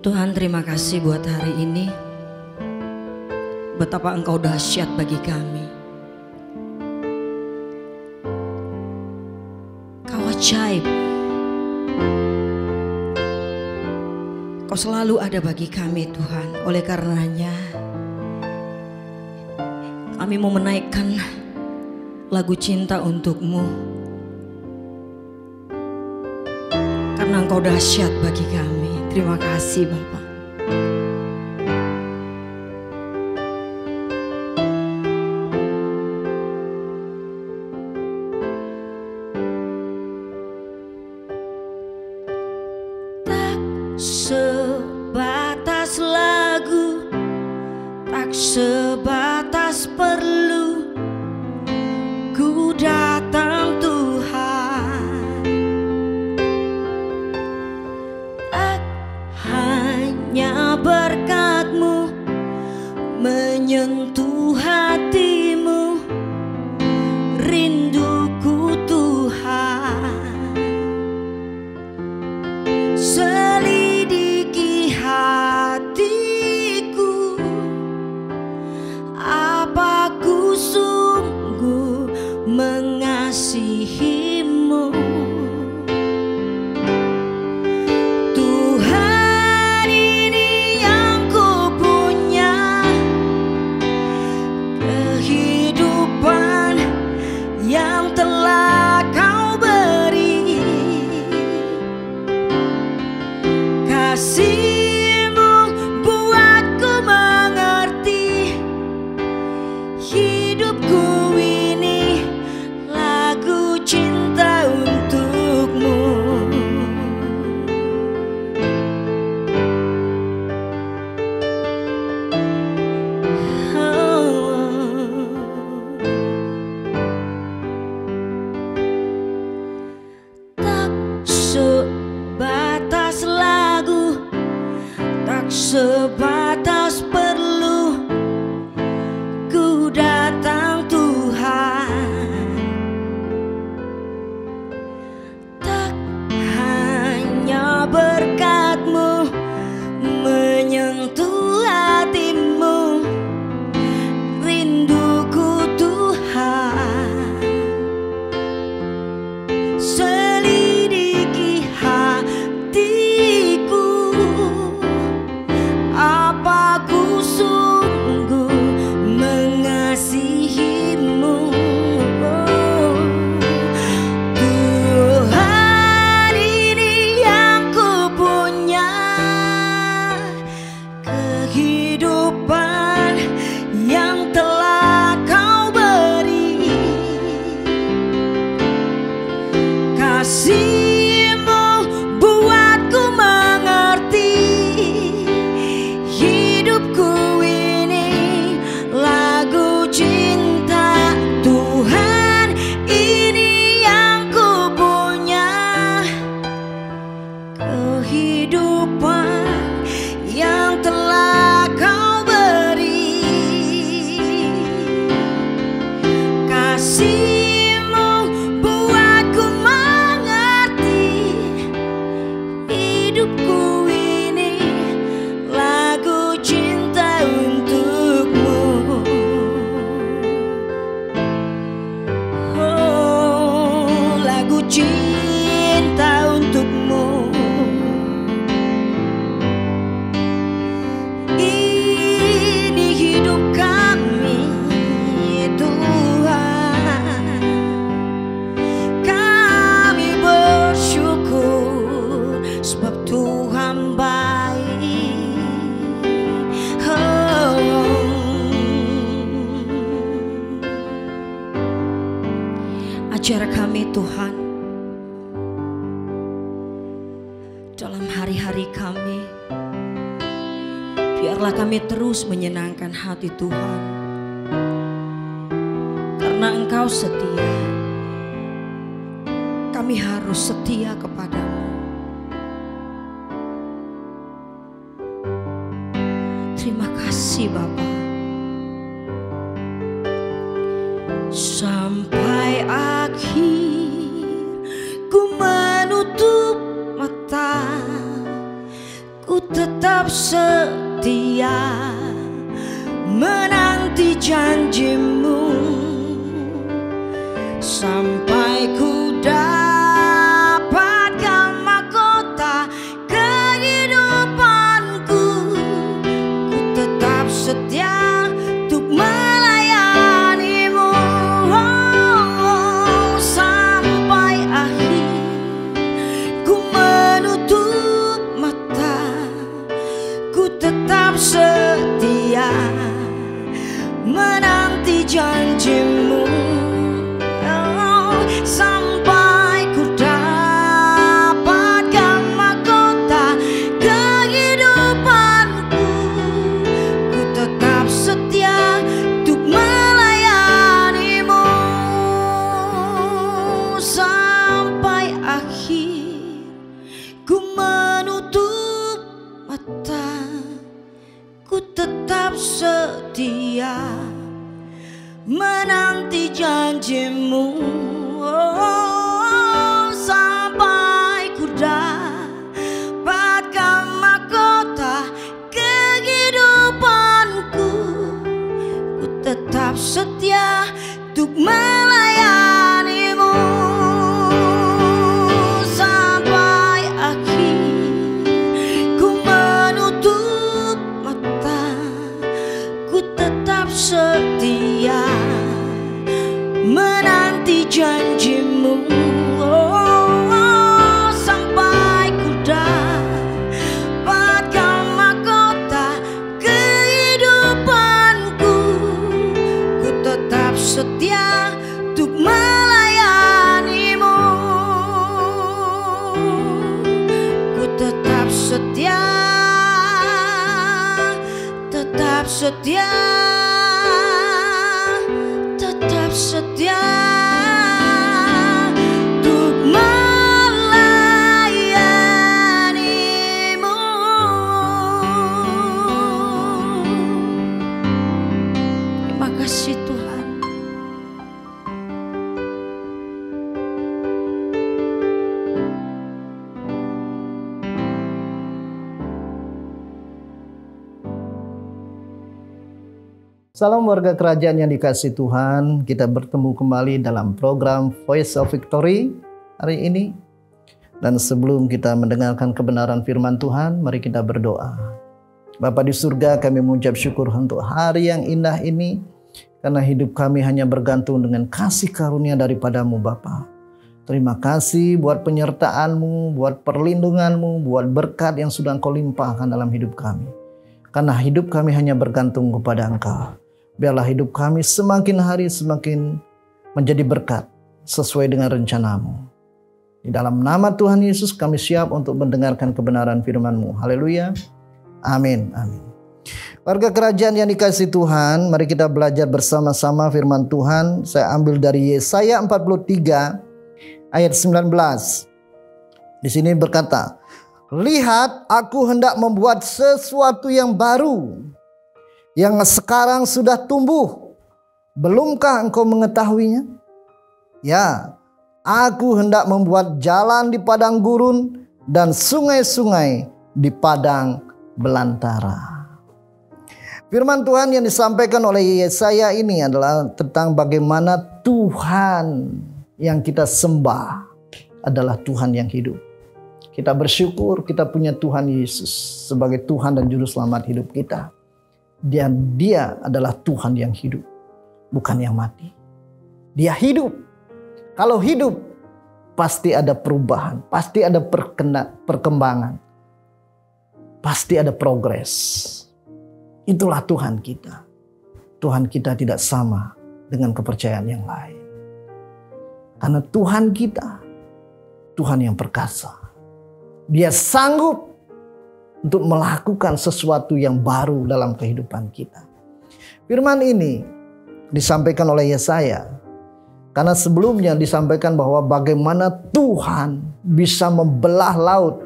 Tuhan terima kasih buat hari ini. Betapa engkau dahsyat bagi kami. Kau ajaib. Kau selalu ada bagi kami Tuhan. Oleh karenanya kami mau menaikkan lagu cinta untukmu. Karena engkau dahsyat bagi kami. Terima kasih Bapak. assim. Ajar kami Tuhan. Dalam hari-hari kami Biarlah kami terus menyenangkan hati Tuhan. Karena Engkau setia Kami harus setia kepadamu Terima kasih Bapa. Sampai akhir ku menutup mata Ku tetap setia menanti janjimu sampai ku janjimu. Oh, sampai ku dapatkan mahkota kehidupanku. Ku tetap setia untuk melayanimu setia tetap setia Salam warga kerajaan yang dikasih Tuhan. Kita bertemu kembali dalam program Voice of Victory hari ini. Dan sebelum kita mendengarkan kebenaran firman Tuhan, mari kita berdoa. Bapa di surga, kami mengucap syukur untuk hari yang indah ini. Karena hidup kami hanya bergantung dengan kasih karunia daripadamu Bapa. Terima kasih buat penyertaanmu, buat perlindunganmu, buat berkat yang sudah engkau limpahkan dalam hidup kami. Karena hidup kami hanya bergantung kepada engkau. Biarlah hidup kami semakin hari semakin menjadi berkat sesuai dengan rencanamu. Di dalam nama Tuhan Yesus kami siap untuk mendengarkan kebenaran firman-Mu. Haleluya. Amin. Amin. Warga kerajaan yang dikasih Tuhan, mari kita belajar bersama-sama firman Tuhan. Saya ambil dari Yesaya 43 ayat 19. Di sini berkata, "Lihat, aku hendak membuat sesuatu yang baru yang sekarang sudah tumbuh. Belumkah engkau mengetahuinya? Ya, aku hendak membuat jalan di padang gurun dan sungai-sungai di padang belantara." Firman Tuhan yang disampaikan oleh Yesaya ini adalah tentang bagaimana Tuhan yang kita sembah adalah Tuhan yang hidup. Kita bersyukur kita punya Tuhan Yesus sebagai Tuhan dan Juru Selamat hidup kita. Dan dia adalah Tuhan yang hidup, bukan yang mati. Dia hidup. Kalau hidup, pasti ada perubahan, pasti ada perkena, perkembangan, pasti ada progres. Itulah Tuhan kita. Tuhan kita tidak sama dengan kepercayaan yang lain. Karena Tuhan kita, Tuhan yang perkasa. Dia sanggup untuk melakukan sesuatu yang baru dalam kehidupan kita. Firman ini disampaikan oleh Yesaya. Karena sebelumnya disampaikan bahwa bagaimana Tuhan bisa membelah laut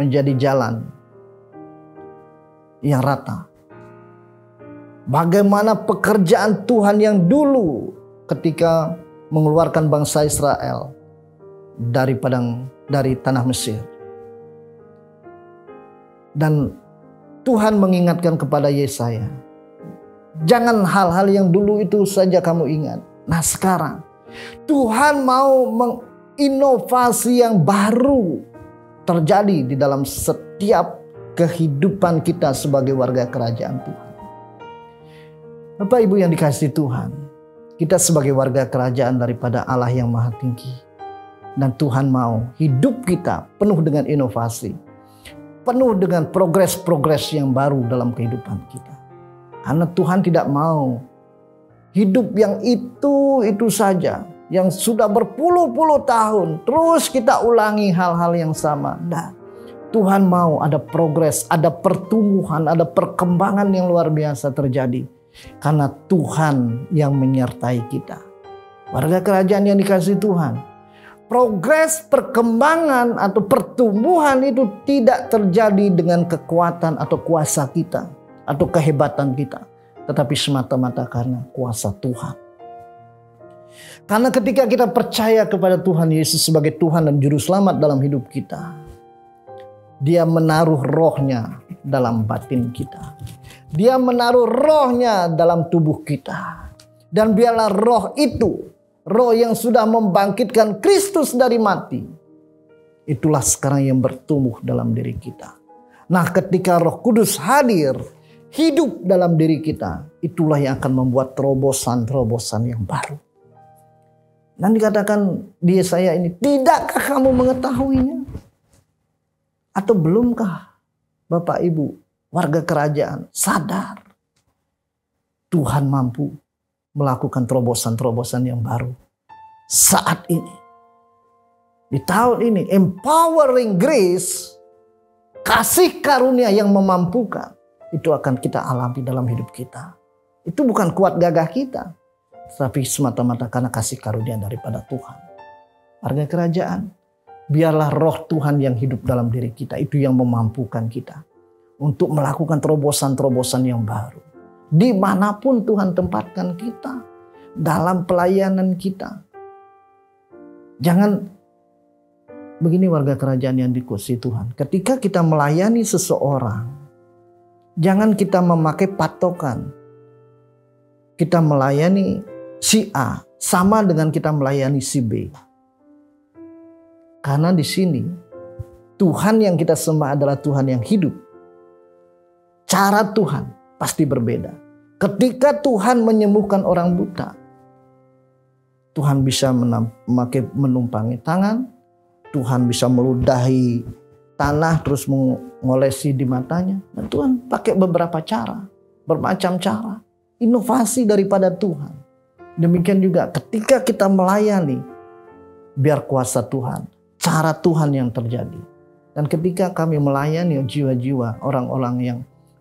menjadi jalan yang rata. Bagaimana pekerjaan Tuhan yang dulu ketika mengeluarkan bangsa Israel dari padang dari tanah Mesir. Dan Tuhan mengingatkan kepada Yesaya, jangan hal-hal yang dulu itu saja kamu ingat. Nah sekarang Tuhan mau menginovasi yang baru terjadi di dalam setiap kehidupan kita sebagai warga kerajaan Tuhan. Bapak Ibu yang dikasih Tuhan, kita sebagai warga kerajaan daripada Allah yang maha tinggi. Dan Tuhan mau hidup kita penuh dengan inovasi. Penuh dengan progres-progres yang baru dalam kehidupan kita. Karena Tuhan tidak mau hidup yang itu-itu saja. Yang sudah berpuluh-puluh tahun. Terus kita ulangi hal-hal yang sama. Nah, Tuhan mau ada progres, ada pertumbuhan, ada perkembangan yang luar biasa terjadi. Karena Tuhan yang menyertai kita. Warga kerajaan yang dikasih Tuhan progres perkembangan atau pertumbuhan itu tidak terjadi dengan kekuatan atau kuasa kita atau kehebatan kita, tetapi semata-mata karena kuasa Tuhan. Karena ketika kita percaya kepada Tuhan Yesus sebagai Tuhan dan Juru Selamat dalam hidup kita, Dia menaruh rohnya dalam batin kita. Dia menaruh rohnya dalam tubuh kita. Dan biarlah roh itu roh yang sudah membangkitkan Kristus dari mati, itulah sekarang yang bertumbuh dalam diri kita. Nah, ketika Roh Kudus hadir, hidup dalam diri kita, itulah yang akan membuat terobosan-terobosan yang baru. Dan dikatakan di saya ini, tidakkah kamu mengetahuinya? Atau belumkah Bapak Ibu, warga kerajaan sadar Tuhan mampu melakukan terobosan-terobosan yang baru saat ini. Di tahun ini, empowering grace, kasih karunia yang memampukan, itu akan kita alami dalam hidup kita. Itu bukan kuat gagah kita, tapi semata-mata karena kasih karunia daripada Tuhan. Harga kerajaan, biarlah roh Tuhan yang hidup dalam diri kita, itu yang memampukan kita untuk melakukan terobosan-terobosan yang baru di mana pun Tuhan tempatkan kita dalam pelayanan kita. Jangan begini warga kerajaan yang dikuasai Tuhan. Ketika kita melayani seseorang, jangan kita memakai patokan. Kita melayani si A sama dengan kita melayani si B. Karena di sini Tuhan yang kita sembah adalah Tuhan yang hidup. Cara Tuhan pasti berbeda. Ketika Tuhan menyembuhkan orang buta, Tuhan bisa menumpangi tangan, Tuhan bisa meludahi tanah terus mengolesi di matanya. Dan Tuhan pakai beberapa cara, bermacam cara. Inovasi daripada Tuhan. Demikian juga ketika kita melayani, biar kuasa Tuhan, cara Tuhan yang terjadi. Dan ketika kami melayani jiwa-jiwa orang-orang yang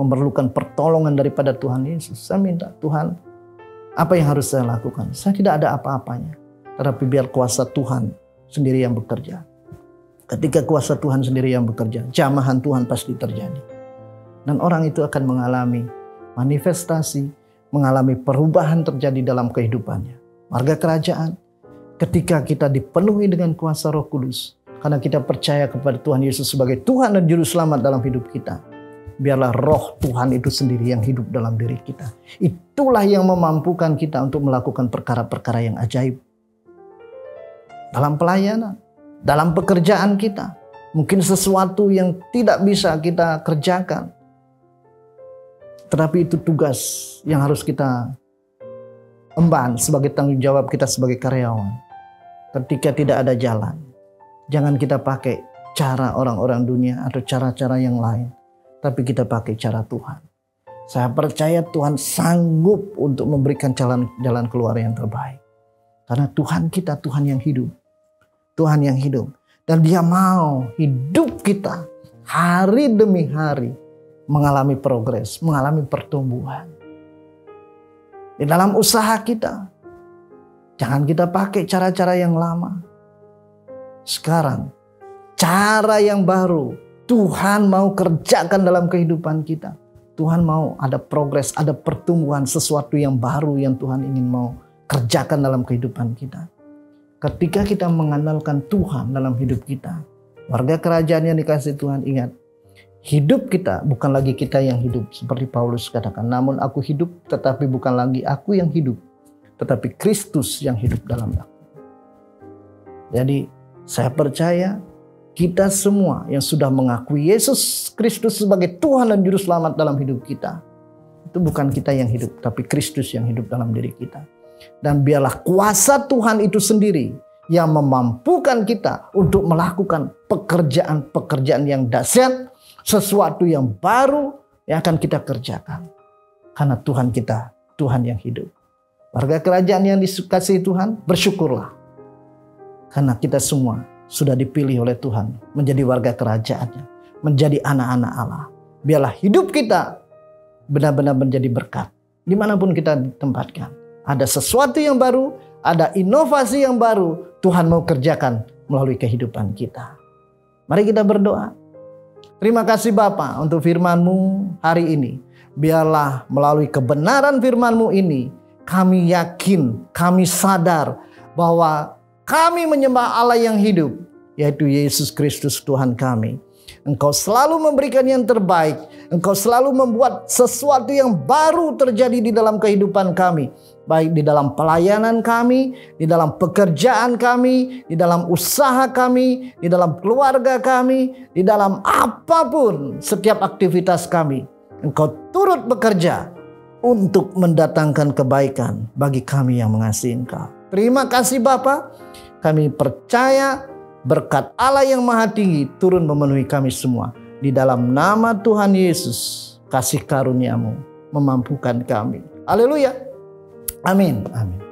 memerlukan pertolongan daripada Tuhan Yesus. Saya minta Tuhan, apa yang harus saya lakukan? Saya tidak ada apa-apanya. Tetapi biar kuasa Tuhan sendiri yang bekerja. Ketika kuasa Tuhan sendiri yang bekerja, jamahan Tuhan pasti terjadi. Dan orang itu akan mengalami manifestasi, mengalami perubahan terjadi dalam kehidupannya. Warga kerajaan, ketika kita dipenuhi dengan kuasa roh kudus, karena kita percaya kepada Tuhan Yesus sebagai Tuhan dan Juru Selamat dalam hidup kita, biarlah roh Tuhan itu sendiri yang hidup dalam diri kita. Itulah yang memampukan kita untuk melakukan perkara-perkara yang ajaib. Dalam pelayanan, dalam pekerjaan kita. Mungkin sesuatu yang tidak bisa kita kerjakan. Tetapi itu tugas yang harus kita emban sebagai tanggung jawab kita sebagai karyawan. Ketika tidak ada jalan, jangan kita pakai cara orang-orang dunia atau cara-cara yang lain tapi kita pakai cara Tuhan. Saya percaya Tuhan sanggup untuk memberikan jalan jalan keluar yang terbaik. Karena Tuhan kita Tuhan yang hidup. Tuhan yang hidup. Dan dia mau hidup kita hari demi hari mengalami progres, mengalami pertumbuhan. Di dalam usaha kita, jangan kita pakai cara-cara yang lama. Sekarang, cara yang baru, Tuhan mau kerjakan dalam kehidupan kita. Tuhan mau ada progres, ada pertumbuhan, sesuatu yang baru yang Tuhan ingin mau kerjakan dalam kehidupan kita. Ketika kita mengandalkan Tuhan dalam hidup kita, warga kerajaan yang dikasih Tuhan ingat, hidup kita bukan lagi kita yang hidup seperti Paulus katakan, namun aku hidup tetapi bukan lagi aku yang hidup, tetapi Kristus yang hidup dalam aku. Jadi saya percaya kita semua yang sudah mengakui Yesus Kristus sebagai Tuhan dan Juru Selamat dalam hidup kita. Itu bukan kita yang hidup, tapi Kristus yang hidup dalam diri kita. Dan biarlah kuasa Tuhan itu sendiri yang memampukan kita untuk melakukan pekerjaan-pekerjaan yang dahsyat, sesuatu yang baru yang akan kita kerjakan. Karena Tuhan kita, Tuhan yang hidup. Warga kerajaan yang dikasihi Tuhan, bersyukurlah. Karena kita semua sudah dipilih oleh Tuhan menjadi warga kerajaannya, menjadi anak-anak Allah. Biarlah hidup kita benar-benar menjadi berkat. Di mana pun kita ditempatkan. Ada sesuatu yang baru, ada inovasi yang baru Tuhan mau kerjakan melalui kehidupan kita. Mari kita berdoa. Terima kasih Bapa untuk firman-Mu hari ini. Biarlah melalui kebenaran firman-Mu ini kami yakin, kami sadar bahwa kami menyembah Allah yang hidup, yaitu Yesus Kristus Tuhan kami. Engkau selalu memberikan yang terbaik. Engkau selalu membuat sesuatu yang baru terjadi di dalam kehidupan kami. Baik di dalam pelayanan kami, di dalam pekerjaan kami, di dalam usaha kami, di dalam keluarga kami, di dalam apa pun setiap aktivitas kami. Engkau turut bekerja untuk mendatangkan kebaikan bagi kami yang mengasihi Engkau. Terima kasih Bapak. Kami percaya berkat Allah yang maha tinggi turun memenuhi kami semua. Di dalam nama Tuhan Yesus, kasih karuniamu memampukan kami. Haleluya. Amin. Amin.